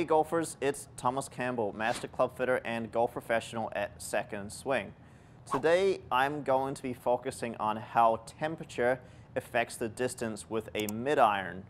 Hey golfers, it's Thomas Campbell, Master Club Fitter and Golf Professional at Second Swing. Today I'm going to be focusing on how temperature affects the distance with a mid-iron.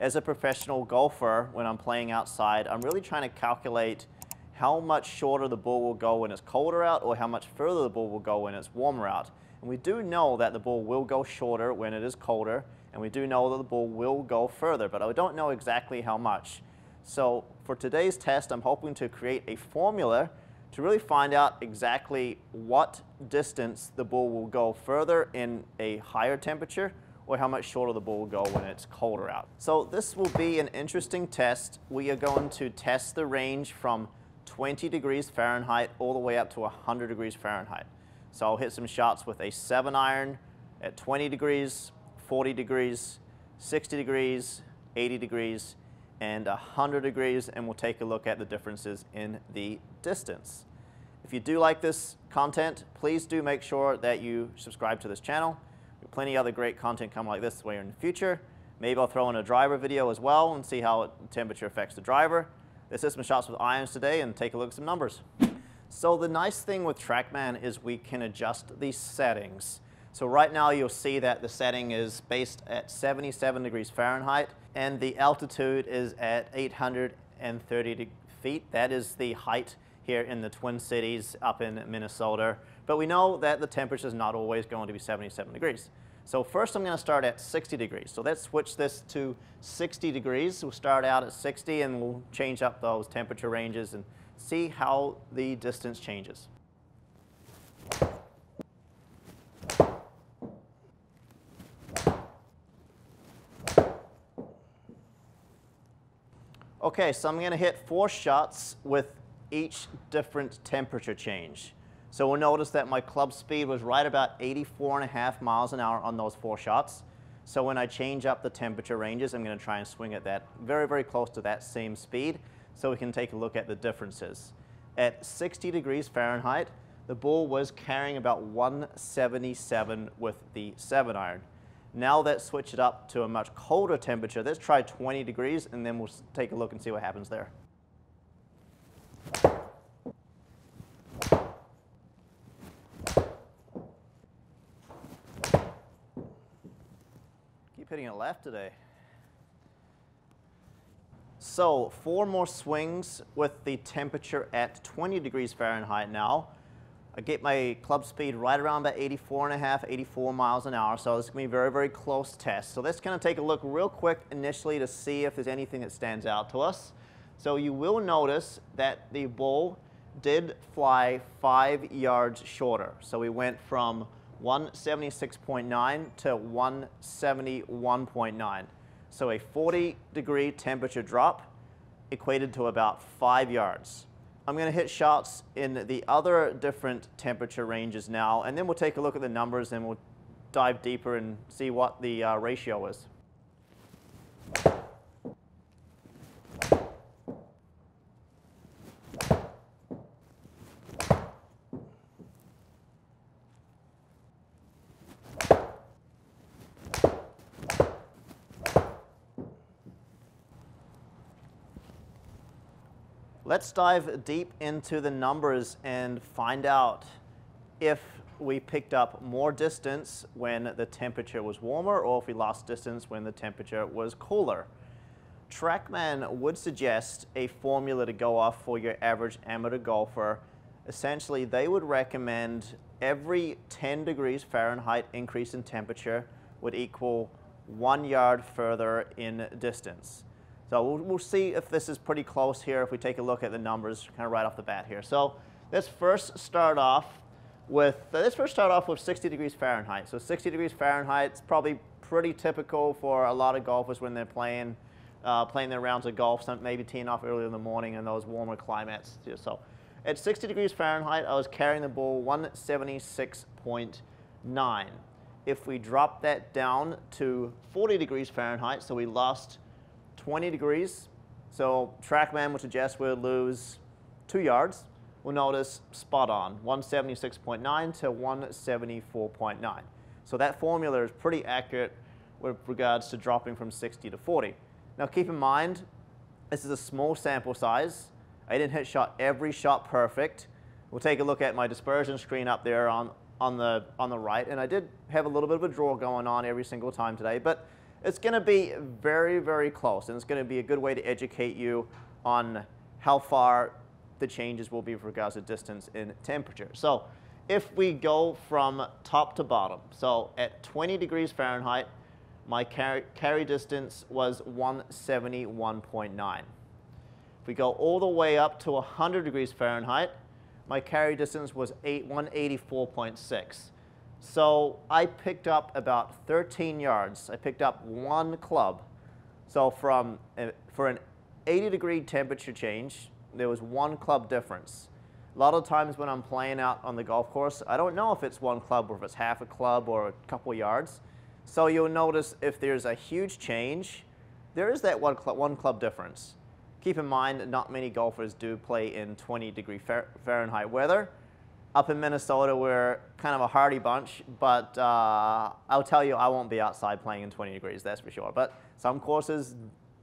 As a professional golfer, when I'm playing outside, I'm really trying to calculate how much shorter the ball will go when it's colder out or how much further the ball will go when it's warmer out. And we do know that the ball will go shorter when it is colder, and we do know that the ball will go further, but I don't know exactly how much. So for today's test, I'm hoping to create a formula to really find out exactly what distance the ball will go further in a higher temperature or how much shorter the ball will go when it's colder out. So this will be an interesting test. We are going to test the range from 20 degrees Fahrenheit all the way up to 100 degrees Fahrenheit. So I'll hit some shots with a 7 iron at 20 degrees, 40 degrees, 60 degrees, 80 degrees, and 100 degrees, and we'll take a look at the differences in the distance. If you do like this content, please do make sure that you subscribe to this channel. Plenty other great content coming like this way in the future. Maybe I'll throw in a driver video as well and see how temperature affects the driver. This is some shots with irons today and take a look at some numbers. So the nice thing with TrackMan is we can adjust these settings. So right now you'll see that the setting is based at 77 degrees Fahrenheit and the altitude is at 830 feet. That is the height here in the Twin Cities up in Minnesota. But we know that the temperature is not always going to be 77 degrees. So first I'm going to start at 60 degrees. So let's switch this to 60 degrees. We'll start out at 60 and we'll change up those temperature ranges and see how the distance changes. Okay, so I'm going to hit four shots with each different temperature change. So we'll notice that my club speed was right about 84 and a half miles an hour on those four shots. So when I change up the temperature ranges, I'm going to try and swing at that very, very close to that same speed so we can take a look at the differences. At 60 degrees Fahrenheit, the ball was carrying about 177 with the 7 iron. Now let's switch it up to a much colder temperature. Let's try 20 degrees and then we'll take a look and see what happens there. Keep hitting it left today. So four more swings with the temperature at 20 degrees Fahrenheit now. I get my club speed right around about 84 and a half, 84 miles an hour. So this is going to be a very, very close test. So let's kind of take a look real quick initially to see if there's anything that stands out to us. So you will notice that the bull did fly five yards shorter. So we went from 176.9 to 171.9. So a 40 degree temperature drop equated to about five yards. I'm going to hit shots in the other different temperature ranges now, and then we'll take a look at the numbers and we'll dive deeper and see what the uh, ratio is. Let's dive deep into the numbers and find out if we picked up more distance when the temperature was warmer or if we lost distance when the temperature was cooler. TrackMan would suggest a formula to go off for your average amateur golfer. Essentially, they would recommend every 10 degrees Fahrenheit increase in temperature would equal one yard further in distance. So we'll, we'll, see if this is pretty close here if we take a look at the numbers kind of right off the bat here. So let's first start off with, uh, let's first start off with 60 degrees Fahrenheit. So 60 degrees Fahrenheit is probably pretty typical for a lot of golfers when they're playing, uh, playing their rounds of golf, some, maybe teeing off early in the morning in those warmer climates. So at 60 degrees Fahrenheit, I was carrying the ball 176.9. If we drop that down to 40 degrees Fahrenheit, so we lost 20 degrees. So TrackMan would suggest we'll lose two yards. We'll notice spot on, 176.9 to 174.9. So that formula is pretty accurate with regards to dropping from 60 to 40. Now keep in mind, This is a small sample size. I didn't hit shot every shot perfect. We'll take a look at my dispersion screen up there on, on, the, on the right. And I did have a little bit of a draw going on every single time today. But it's going to be very, very close. And it's going to be a good way to educate you on how far the changes will be with regards to distance in temperature. So if we go from top to bottom, so at 20 degrees Fahrenheit, my carry, carry distance was 171.9. If we go all the way up to 100 degrees Fahrenheit, my carry distance was 8, 184.6. So I picked up about 13 yards. I picked up one club. So from, for an 80 degree temperature change, there was one club difference. A lot of times when I'm playing out on the golf course, I don't know if it's one club or if it's half a club or a couple yards. So you'll notice if there's a huge change, there is that one, cl one club difference. Keep in mind, that not many golfers do play in 20 degree Fahrenheit weather. Up in Minnesota, we're kind of a hardy bunch, but uh, I'll tell you, I won't be outside playing in 20 degrees, that's for sure. But some courses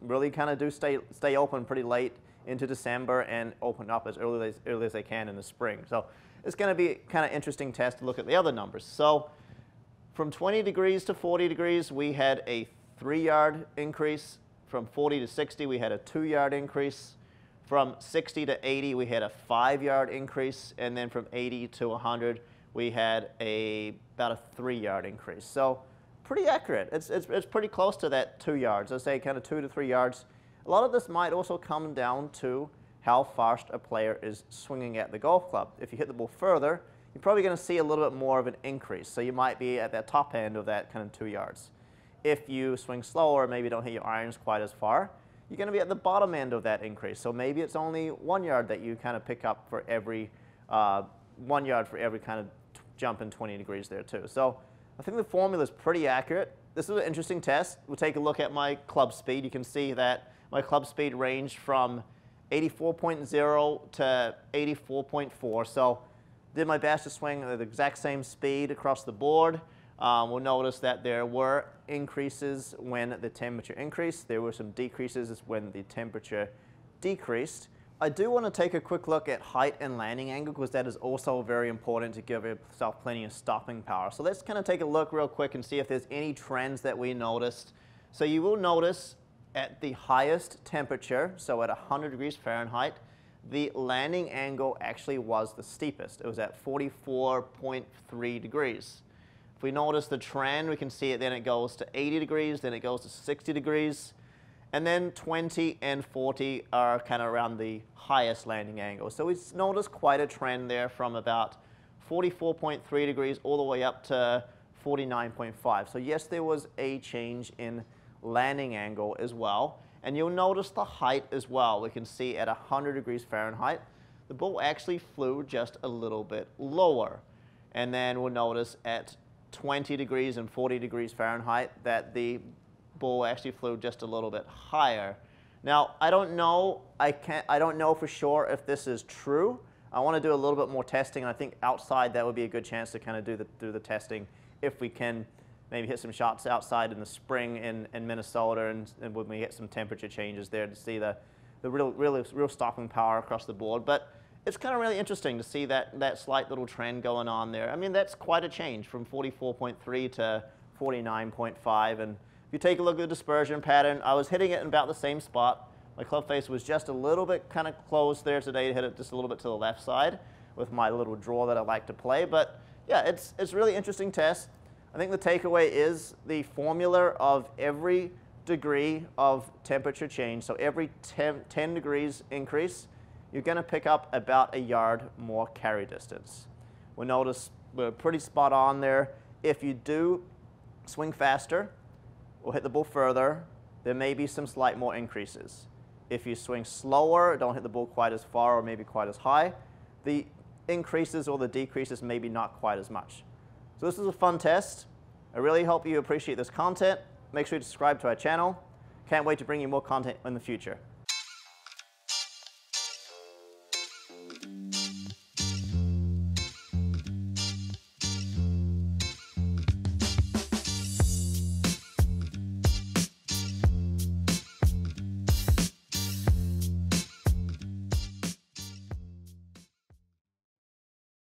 really kind of do stay, stay open pretty late into December and open up as early as, early as they can in the spring. So it's going to be kind of interesting test to look at the other numbers. So from 20 degrees to 40 degrees, we had a three yard increase from 40 to 60, we had a two yard increase. From 60 to 80, we had a five yard increase. And then from 80 to 100, we had a, about a three yard increase. So pretty accurate. It's, it's, it's pretty close to that two yards. I say kind of two to three yards. A lot of this might also come down to how fast a player is swinging at the golf club. If you hit the ball further, you're probably going to see a little bit more of an increase. So you might be at that top end of that kind of two yards. If you swing slower, maybe don't hit your irons quite as far, you're going to be at the bottom end of that increase. So maybe it's only one yard that you kind of pick up for every, uh, one yard for every kind of jump in 20 degrees there too. So I think the formula is pretty accurate. This is an interesting test. We'll take a look at my club speed. You can see that my club speed ranged from 84.0 to 84.4. So did my best to swing at the exact same speed across the board. Um, we'll notice that there were increases when the temperature increased. There were some decreases when the temperature decreased. I do want to take a quick look at height and landing angle because that is also very important to give yourself plenty of stopping power. So let's kind of take a look real quick and see if there's any trends that we noticed. So you will notice at the highest temperature, so at 100 degrees Fahrenheit, the landing angle actually was the steepest. It was at 44.3 degrees. If we notice the trend, we can see it then it goes to 80 degrees, then it goes to 60 degrees, and then 20 and 40 are kind of around the highest landing angle. So we notice quite a trend there from about 44.3 degrees all the way up to 49.5. So yes, there was a change in landing angle as well. And you'll notice the height as well. We can see at 100 degrees Fahrenheit, the ball actually flew just a little bit lower. And then we'll notice at 20 degrees and 40 degrees Fahrenheit that the bull actually flew just a little bit higher. Now, I don't know, I, can't, I don't know for sure if this is true. I want to do a little bit more testing, and I think outside that would be a good chance to kind of do the, do the testing if we can maybe hit some shots outside in the spring in, in Minnesota and, and when we get some temperature changes there to see the, the real, real, real stopping power across the board. But it's kind of really interesting to see that, that slight little trend going on there. I mean, that's quite a change from 44.3 to 49.5. And if you take a look at the dispersion pattern, I was hitting it in about the same spot. My club face was just a little bit kind of closed there today to hit it just a little bit to the left side with my little draw that I like to play. But yeah, it's, it's really interesting test. I think the takeaway is the formula of every degree of temperature change, so every 10, 10 degrees increase, you're going to pick up about a yard more carry distance. We'll notice we're pretty spot on there. If you do swing faster or hit the ball further, there may be some slight more increases. If you swing slower, don't hit the ball quite as far or maybe quite as high, the increases or the decreases may be not quite as much. So this is a fun test. I really hope you appreciate this content. Make sure you subscribe to our channel. Can't wait to bring you more content in the future.